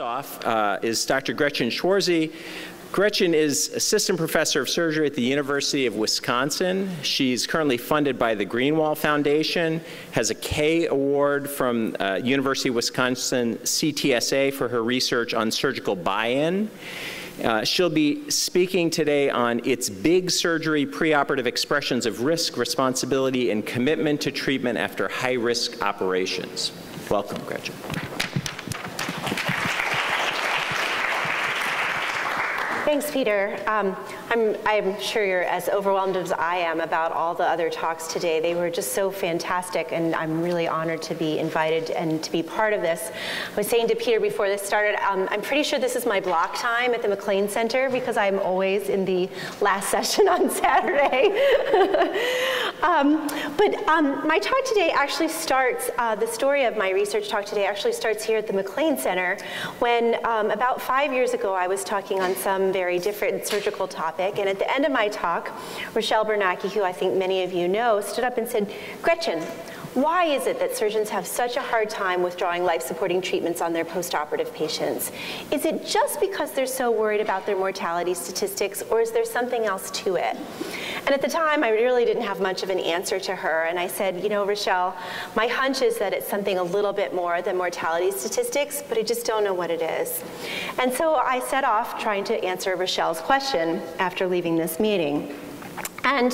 off uh, is Dr. Gretchen Schwarze. Gretchen is assistant professor of surgery at the University of Wisconsin. She's currently funded by the Greenwall Foundation, has a K award from uh, University of Wisconsin CTSA for her research on surgical buy-in. Uh, she'll be speaking today on its big surgery preoperative expressions of risk, responsibility, and commitment to treatment after high-risk operations. Welcome, Gretchen. Thanks, Peter. Um, I'm, I'm, sure you're as overwhelmed as I am about all the other talks today. They were just so fantastic, and I'm really honored to be invited and to be part of this. I was saying to Peter before this started, um, I'm pretty sure this is my block time at the MacLean Center because I'm always in the last session on Saturday. um, but um, my talk today actually starts, uh, the story of my research talk today actually starts here at the MacLean Center when um, about five years ago I was talking on some very different surgical topic. And at the end of my talk, Rachelle Bernacki, who I think many of you know, stood up and said, Gretchen, why is it that surgeons have such a hard time withdrawing life-supporting treatments on their postoperative patients? Is it just because they're so worried about their mortality statistics, or is there something else to it? And at the time, I really didn't have much of an answer to her. And I said, you know, Rachelle, my hunch is that it's something a little bit more than mortality statistics, but I just don't know what it is. And so I set off trying to answer Rachelle's question after leaving this meeting. And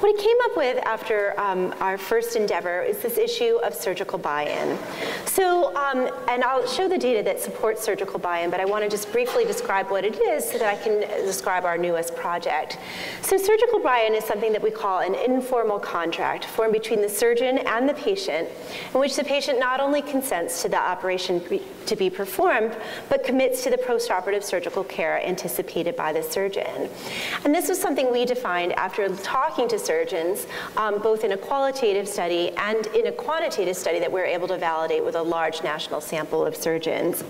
what I came up with after um, our first endeavor is this issue of surgical buy-in. So, um, and I'll show the data that supports surgical buy-in, but I want to just briefly describe what it is so that I can describe our newest project. So surgical buy-in is something that we call an informal contract formed between the surgeon and the patient, in which the patient not only consents to the operation to be performed, but commits to the postoperative surgical care anticipated by the surgeon. And this was something we defined after talking to surgeons, um, both in a qualitative study and in a quantitative study that we were able to validate with a large national sample of surgeons.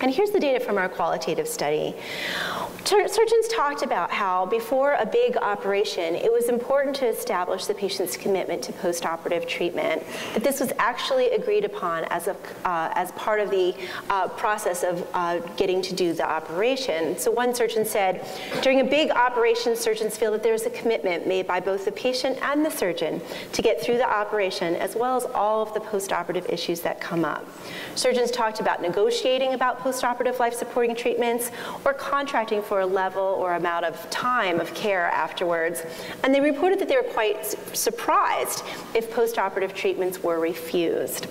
And here's the data from our qualitative study. Surgeons talked about how before a big operation, it was important to establish the patient's commitment to postoperative treatment, that this was actually agreed upon as, a, uh, as part of the uh, process of uh, getting to do the operation. So one surgeon said, during a big operation, surgeons feel that there's a commitment made by both the patient and the surgeon to get through the operation, as well as all of the postoperative issues that come up. Surgeons talked about negotiating about postoperative life-supporting treatments or contracting for a level or amount of time of care afterwards. And they reported that they were quite surprised if postoperative treatments were refused.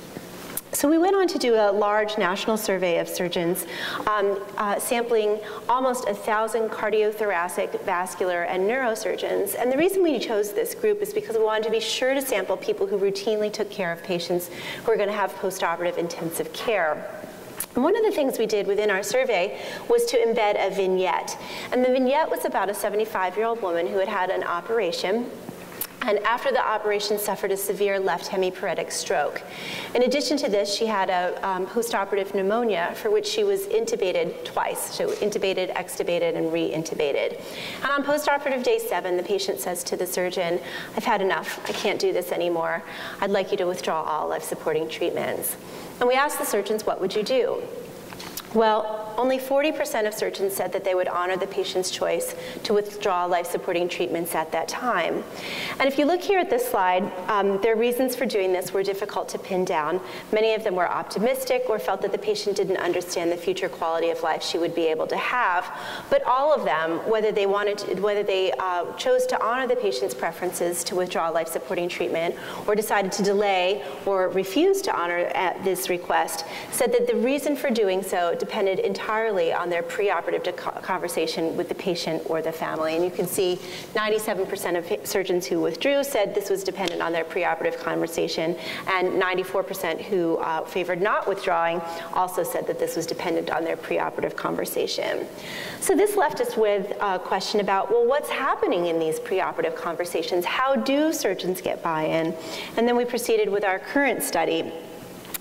So we went on to do a large national survey of surgeons, um, uh, sampling almost a thousand cardiothoracic, vascular, and neurosurgeons. And the reason we chose this group is because we wanted to be sure to sample people who routinely took care of patients who are going to have postoperative intensive care. And one of the things we did within our survey was to embed a vignette. And the vignette was about a 75-year-old woman who had had an operation and after the operation suffered a severe left hemiparetic stroke. In addition to this, she had a um, postoperative pneumonia for which she was intubated twice, so intubated, extubated, and re-intubated. And on postoperative day seven, the patient says to the surgeon, I've had enough, I can't do this anymore. I'd like you to withdraw all life-supporting treatments. And we asked the surgeons, what would you do? Well, only 40% of surgeons said that they would honor the patient's choice to withdraw life-supporting treatments at that time. And if you look here at this slide, um, their reasons for doing this were difficult to pin down. Many of them were optimistic or felt that the patient didn't understand the future quality of life she would be able to have. But all of them, whether they wanted, to, whether they uh, chose to honor the patient's preferences to withdraw life-supporting treatment or decided to delay or refuse to honor uh, this request, said that the reason for doing so depended entirely entirely on their preoperative conversation with the patient or the family. And you can see 97% of surgeons who withdrew said this was dependent on their preoperative conversation, and 94% who uh, favored not withdrawing also said that this was dependent on their preoperative conversation. So this left us with a question about, well, what's happening in these preoperative conversations? How do surgeons get buy-in? And then we proceeded with our current study.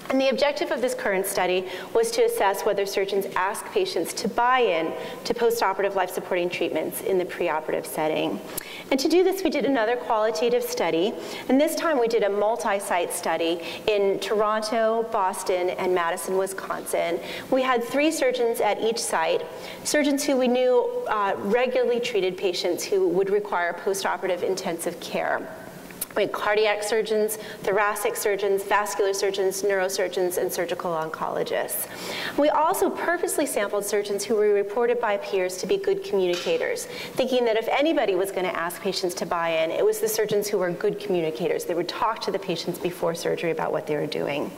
And the objective of this current study was to assess whether surgeons ask patients to buy in to postoperative life-supporting treatments in the preoperative setting. And to do this, we did another qualitative study, and this time we did a multi-site study in Toronto, Boston, and Madison, Wisconsin. We had three surgeons at each site, surgeons who we knew uh, regularly treated patients who would require postoperative intensive care. Had cardiac surgeons, thoracic surgeons, vascular surgeons, neurosurgeons, and surgical oncologists. We also purposely sampled surgeons who were reported by peers to be good communicators, thinking that if anybody was going to ask patients to buy in, it was the surgeons who were good communicators. They would talk to the patients before surgery about what they were doing.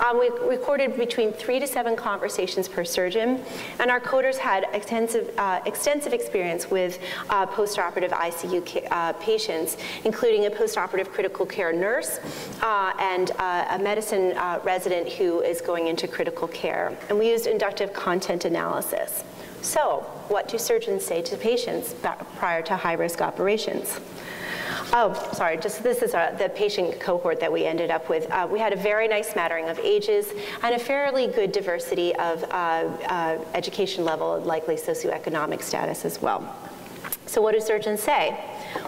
Um, we recorded between three to seven conversations per surgeon, and our coders had extensive, uh, extensive experience with uh, postoperative ICU uh, patients, including a postoperative operative critical care nurse uh, and uh, a medicine uh, resident who is going into critical care. And we used inductive content analysis. So, what do surgeons say to patients prior to high risk operations? Oh, sorry, just this is our, the patient cohort that we ended up with. Uh, we had a very nice smattering of ages and a fairly good diversity of uh, uh, education level, likely socioeconomic status as well. So what do surgeons say?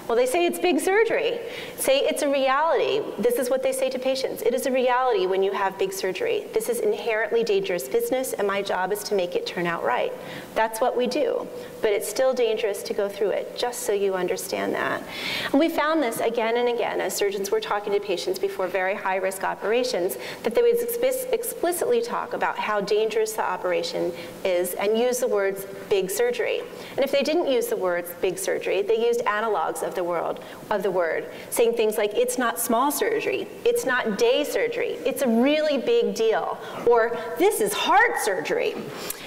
Well, they say it's big surgery. Say it's a reality. This is what they say to patients. It is a reality when you have big surgery. This is inherently dangerous business, and my job is to make it turn out right. That's what we do. But it's still dangerous to go through it, just so you understand that. And we found this again and again as surgeons were talking to patients before very high risk operations, that they would explicitly talk about how dangerous the operation is and use the words big surgery. And if they didn't use the words big surgery, they used analogs of the world of the word, saying things like it's not small surgery, it's not day surgery, it's a really big deal, or this is heart surgery.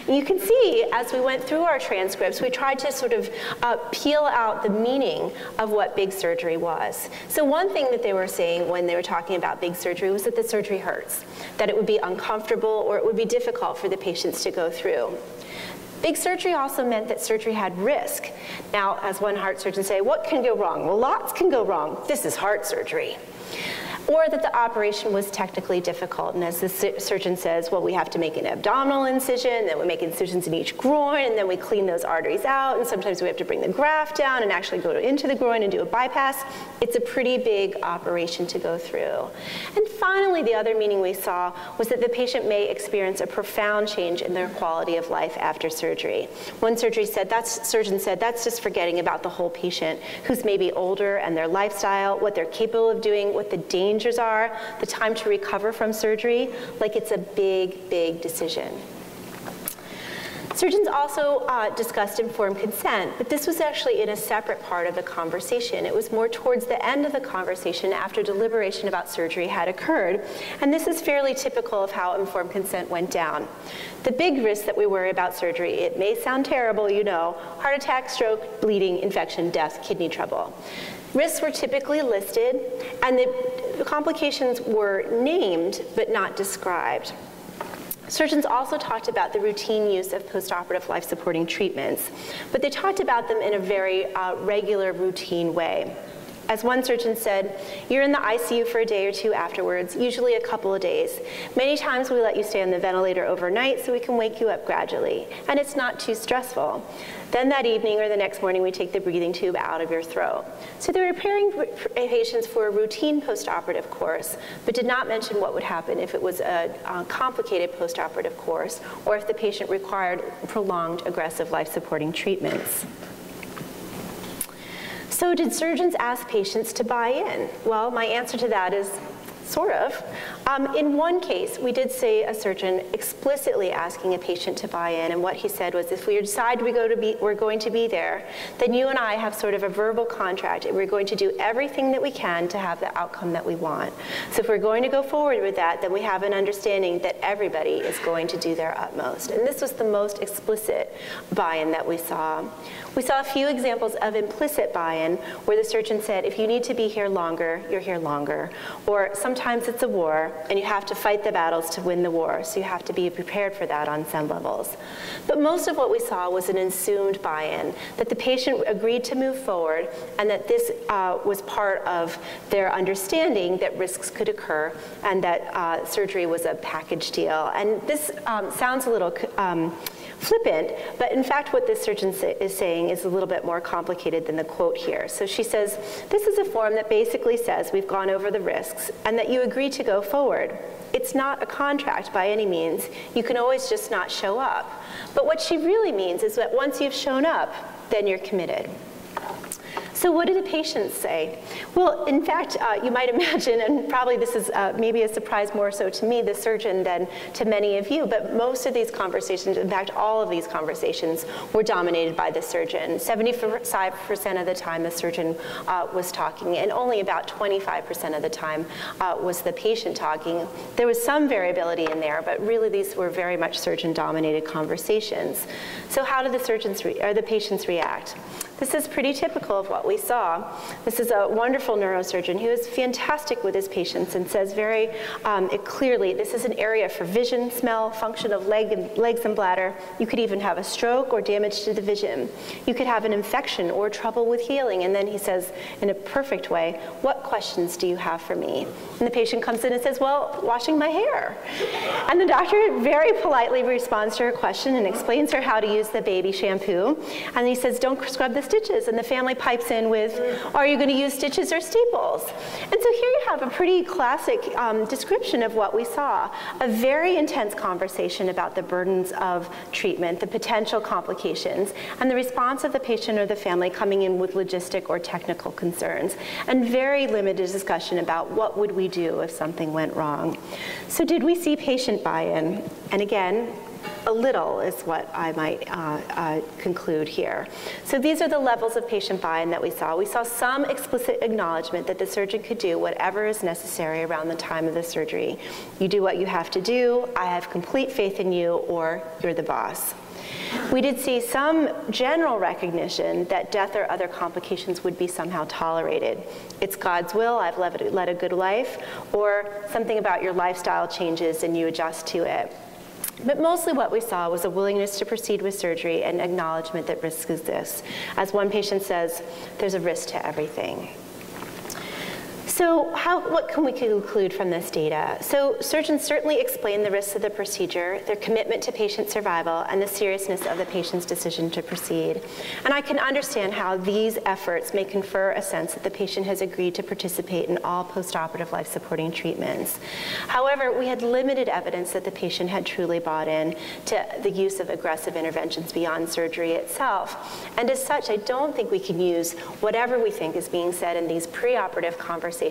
You can see as we went through our transcripts, we tried to sort of uh, peel out the meaning of what big surgery was. So one thing that they were saying when they were talking about big surgery was that the surgery hurts, that it would be uncomfortable or it would be difficult for the patients to go through. Big surgery also meant that surgery had risk. Now, as one heart surgeon say, what can go wrong? Well, lots can go wrong. This is heart surgery or that the operation was technically difficult. And as the surgeon says, well, we have to make an abdominal incision, then we make incisions in each groin, and then we clean those arteries out, and sometimes we have to bring the graft down and actually go into the groin and do a bypass. It's a pretty big operation to go through. And finally, the other meaning we saw was that the patient may experience a profound change in their quality of life after surgery. One surgery said, that's, surgeon said, that's just forgetting about the whole patient who's maybe older and their lifestyle, what they're capable of doing, what the danger dangers are, the time to recover from surgery, like it's a big, big decision. Surgeons also uh, discussed informed consent, but this was actually in a separate part of the conversation. It was more towards the end of the conversation after deliberation about surgery had occurred, and this is fairly typical of how informed consent went down. The big risks that we worry about surgery, it may sound terrible, you know, heart attack, stroke, bleeding, infection, death, kidney trouble. Risks were typically listed, and the complications were named but not described. Surgeons also talked about the routine use of postoperative life supporting treatments, but they talked about them in a very uh, regular, routine way. As one surgeon said, you're in the ICU for a day or two afterwards, usually a couple of days. Many times we let you stay on the ventilator overnight so we can wake you up gradually, and it's not too stressful. Then that evening or the next morning, we take the breathing tube out of your throat. So they were preparing patients for a routine postoperative course, but did not mention what would happen if it was a, complicated postoperative course or if the patient required prolonged aggressive life-supporting treatments. So did surgeons ask patients to buy in? Well, my answer to that is sort of. Um, in one case, we did see a surgeon explicitly asking a patient to buy in, and what he said was, if we decide we go to be, we're going to be there, then you and I have sort of a verbal contract, and we're going to do everything that we can to have the outcome that we want. So if we're going to go forward with that, then we have an understanding that everybody is going to do their utmost. And this was the most explicit buy-in that we saw. We saw a few examples of implicit buy-in where the surgeon said, if you need to be here longer, you're here longer. Or sometimes it's a war and you have to fight the battles to win the war, so you have to be prepared for that on some levels. But most of what we saw was an assumed buy-in, that the patient agreed to move forward and that this uh, was part of their understanding that risks could occur and that uh, surgery was a package deal. And this um, sounds a little um, flippant, but in fact what this surgeon is saying is a little bit more complicated than the quote here. So she says, this is a form that basically says we've gone over the risks and that you agree to go forward. It's not a contract by any means. You can always just not show up. But what she really means is that once you've shown up, then you're committed. So what do the patients say? Well, in fact, uh, you might imagine, and probably this is uh, maybe a surprise more so to me, the surgeon, than to many of you, but most of these conversations, in fact, all of these conversations were dominated by the surgeon. 75% of the time the surgeon uh, was talking, and only about 25% of the time uh, was the patient talking. There was some variability in there, but really these were very much surgeon-dominated conversations. So how did the surgeons or the patients react? This is pretty typical of what we saw. This is a wonderful neurosurgeon who is fantastic with his patients and says very um, clearly, this is an area for vision, smell, function of leg and, legs and bladder. You could even have a stroke or damage to the vision. You could have an infection or trouble with healing. And then he says, in a perfect way, what questions do you have for me? And the patient comes in and says, well, washing my hair. And the doctor very politely responds to her question and explains her how to use the baby shampoo. And he says, don't scrub the stitches. And the family pipes in with, are you going to use stitches or staples? And so here you have a pretty classic um, description of what we saw. A very intense conversation about the burdens of treatment, the potential complications, and the response of the patient or the family coming in with logistic or technical concerns, and very limited discussion about what would we do if something went wrong. So did we see patient buy-in? And again, a little is what I might uh, uh, conclude here. So these are the levels of patient buy-in that we saw. We saw some explicit acknowledgement that the surgeon could do whatever is necessary around the time of the surgery. You do what you have to do, I have complete faith in you, or you're the boss. We did see some general recognition that death or other complications would be somehow tolerated. It's God's will, I've led a good life, or something about your lifestyle changes and you adjust to it. But mostly what we saw was a willingness to proceed with surgery and acknowledgement that risk exists. As one patient says, there's a risk to everything. So how, what can we conclude from this data? So surgeons certainly explain the risks of the procedure, their commitment to patient survival, and the seriousness of the patient's decision to proceed. And I can understand how these efforts may confer a sense that the patient has agreed to participate in all postoperative life-supporting treatments. However, we had limited evidence that the patient had truly bought in to the use of aggressive interventions beyond surgery itself. And as such, I don't think we can use whatever we think is being said in these preoperative conversations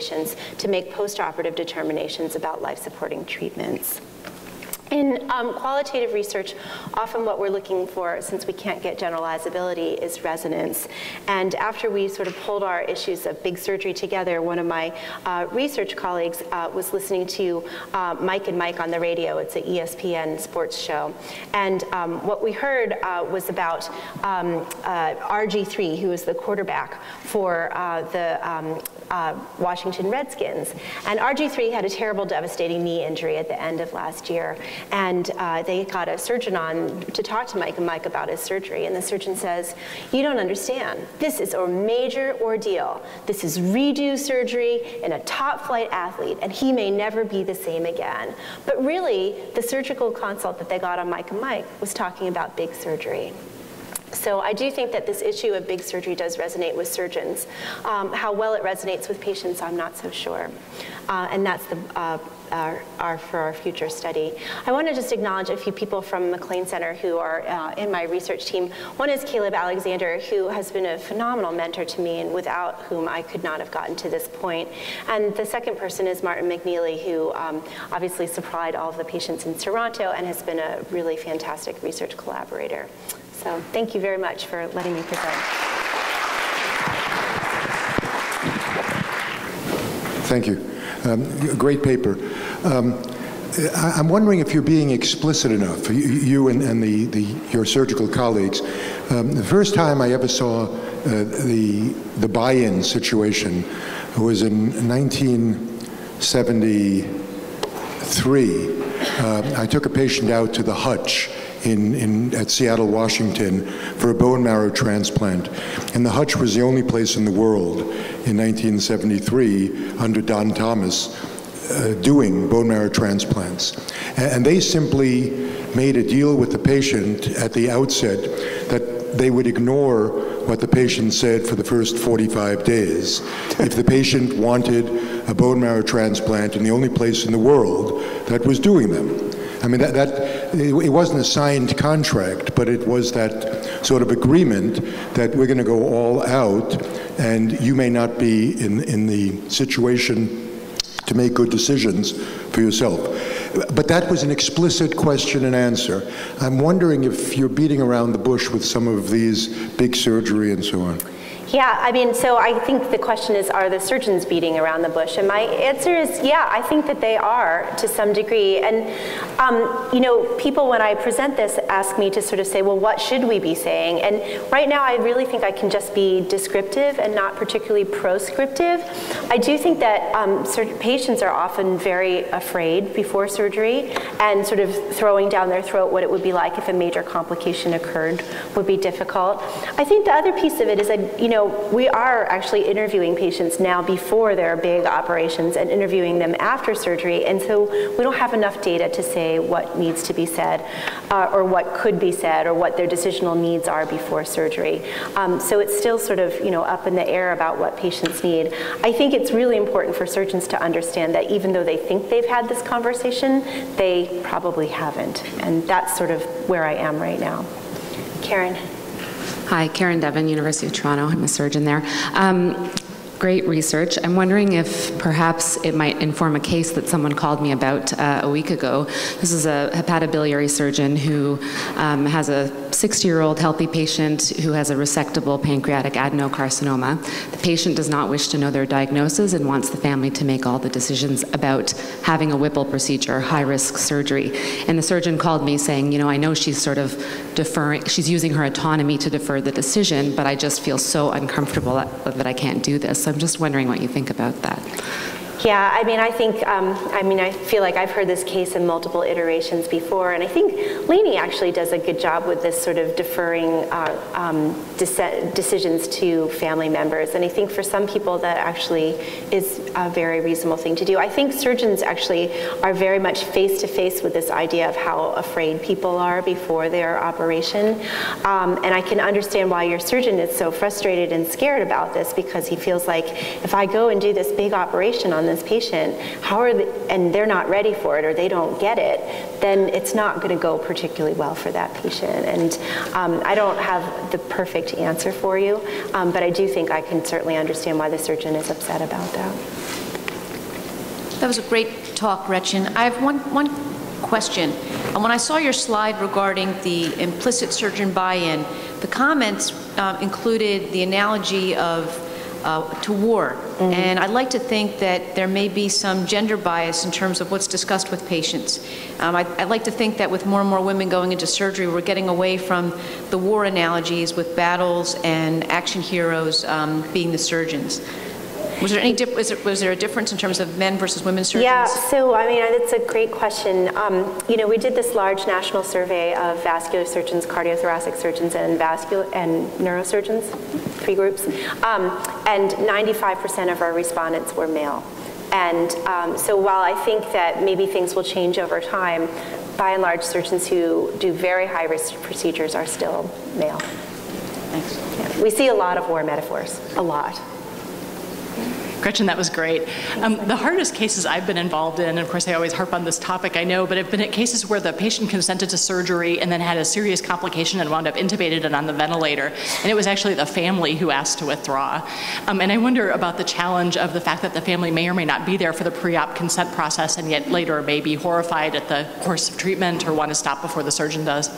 to make postoperative determinations about life-supporting treatments. In um, qualitative research, often what we're looking for, since we can't get generalizability, is resonance. And after we sort of pulled our issues of big surgery together, one of my uh, research colleagues uh, was listening to uh, Mike and Mike on the radio. It's an ESPN sports show. And um, what we heard uh, was about um, uh, RG3, who is the quarterback for uh, the um, Washington Redskins. And RG3 had a terrible, devastating knee injury at the end of last year. And uh, they got a surgeon on to talk to Mike and Mike about his surgery. And the surgeon says, You don't understand. This is a major ordeal. This is redo surgery in a top flight athlete, and he may never be the same again. But really, the surgical consult that they got on Mike and Mike was talking about big surgery. So I do think that this issue of big surgery does resonate with surgeons. Um, how well it resonates with patients, I'm not so sure. Uh, and that's the, uh, our, our, for our future study. I want to just acknowledge a few people from MacLean Center who are uh, in my research team. One is Caleb Alexander, who has been a phenomenal mentor to me and without whom I could not have gotten to this point. And the second person is Martin McKneally, who um, obviously supplied all of the patients in Toronto and has been a really fantastic research collaborator. So thank you very much for letting me present. Thank you. Um, great paper. Um, I, am wondering if you're being explicit enough, you, you and, and the, the, your surgical colleagues. Um, the first time I ever saw uh, the, the buy-in situation was in 1973. Uh, I took a patient out to the Hutch in, in, at Seattle, Washington for a bone marrow transplant. And the Hutch was the only place in the world in 1973 under Don Thomas uh, doing bone marrow transplants. And they simply made a deal with the patient at the outset that they would ignore what the patient said for the first 45 days. if the patient wanted a bone marrow transplant in the only place in the world that was doing them. I mean, that, that it wasn't a signed contract, but it was that sort of agreement that we're going to go all out, and you may not be in, in the situation to make good decisions for yourself. But that was an explicit question and answer. I'm wondering if you're beating around the bush with some of these big surgery and so on. Yeah, I mean, so I think the question is, are the surgeons beating around the bush? And my answer is, yeah, I think that they are to some degree. And, um, you know, people, when I present this, ask me to sort of say, well, what should we be saying? And right now, I really think I can just be descriptive and not particularly proscriptive. I do think that um, patients are often very afraid before surgery and sort of throwing down their throat what it would be like if a major complication occurred would be difficult. I think the other piece of it is that, you know, know, we are actually interviewing patients now before their big operations and interviewing them after surgery, and so we don't have enough data to say what needs to be said uh, or what could be said or what their decisional needs are before surgery. Um, so it's still sort of, you know, up in the air about what patients need. I think it's really important for surgeons to understand that even though they think they've had this conversation, they probably haven't, and that's sort of where I am right now. Karen. Hi, Karen Devon, University of Toronto. I'm a surgeon there. Um, great research. I'm wondering if perhaps it might inform a case that someone called me about uh, a week ago. This is a hepatobiliary surgeon who um, has a 60 year old healthy patient who has a resectable pancreatic adenocarcinoma. The patient does not wish to know their diagnosis and wants the family to make all the decisions about having a Whipple procedure, high risk surgery. And the surgeon called me saying, You know, I know she's sort of deferring, she's using her autonomy to defer the decision, but I just feel so uncomfortable that, that I can't do this. So I'm just wondering what you think about that. Yeah, I mean, I think, um, I mean, I feel like I've heard this case in multiple iterations before, and I think Lainie actually does a good job with this sort of deferring uh, um, decisions to family members. And I think for some people that actually is a very reasonable thing to do. I think surgeons actually are very much face to face with this idea of how afraid people are before their operation. Um, and I can understand why your surgeon is so frustrated and scared about this because he feels like if I go and do this big operation on this this patient, how are they, and they're not ready for it or they don't get it, then it's not going to go particularly well for that patient. And um, I don't have the perfect answer for you, um, but I do think I can certainly understand why the surgeon is upset about that. That was a great talk, Gretchen. I have one, one question. And when I saw your slide regarding the implicit surgeon buy-in, the comments uh, included the analogy of uh, to war. Mm-hmm. And I'd like to think that there may be some gender bias in terms of what's discussed with patients. Um, I, would like to think that with more and more women going into surgery, we're getting away from the war analogies with battles and action heroes um, being the surgeons. Was there any dip, was, was, there a difference in terms of men versus women surgeons? Yeah, so I mean, it's a great question. Um, you know, we did this large national survey of vascular surgeons, cardiothoracic surgeons, and vascular and neurosurgeons, three groups, um, and 95% of our respondents were male. And um, so while I think that maybe things will change over time, by and large, surgeons who do very high risk procedures are still male. Thanks. Yeah. We see a lot of war metaphors, a lot. Gretchen, that was great. Um, the hardest cases I've been involved in, and of course I always harp on this topic, I know, but I've been at cases where the patient consented to surgery and then had a serious complication and wound up intubated and on the ventilator. And it was actually the family who asked to withdraw. Um, and I wonder about the challenge of the fact that the family may or may not be there for the pre-op consent process and yet later may be horrified at the course of treatment or want to stop before the surgeon does.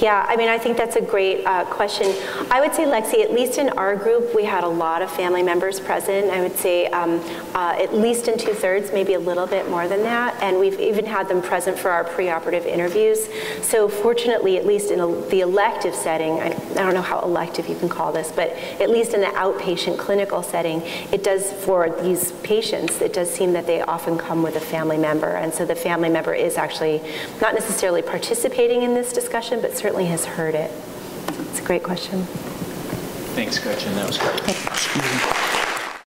Yeah, I mean, I think that's a great uh, question. I would say, Lexi, at least in our group, we had a lot of family members present. I would say um, uh, at least in two thirds, maybe a little bit more than that. And we've even had them present for our preoperative interviews. So, fortunately, at least in a, the elective setting, I, I don't know how elective you can call this, but at least in the outpatient clinical setting, it does, for these patients, it does seem that they often come with a family member. And so the family member is actually not necessarily participating in this discussion, but certainly certainly has heard it. It's a great question. Thanks, Gretchen. That was great.